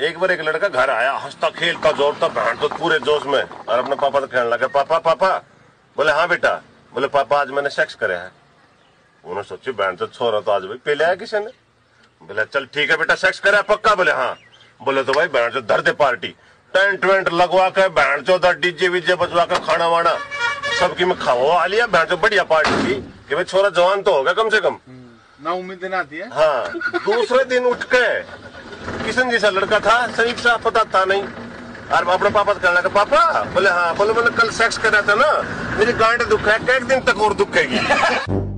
एक बार एक लड़का घर आया हंसता खेलता जोरता बहन तो पूरे जोश में और अपने पापा से कहने लगा पापा पापा। बोले हाँ बेटा। बोले पापा आज मैंने सेक्स करे है। उन्होंने सोची बहन तो छोरा तो आज भाई पहले आया किसी ने? बोले चल ठीक है बेटा सेक्स करे पक्का? बोले हाँ। बोले तो भाई बहन चो धर दे पार्टी टेंट वेंट लगवा के बहन चो डीजे वीजे बजवा के खाना वाना सबकी में खावा लिया बहन चो बढ़िया पार्टी की कि भाई छोरा जवान तो होगा कम से कम। ना उम्मीद ना आती है। हाँ दूसरे दिन उठ के किशन जैसा लड़का था, शरीफ सा पता था नहीं। और अपने पापा से कहने था पापा, बोले हाँ बोले मैंने कल सेक्स करा था ना, मेरी गांड दुख है, एक दिन तक और दुखेगी।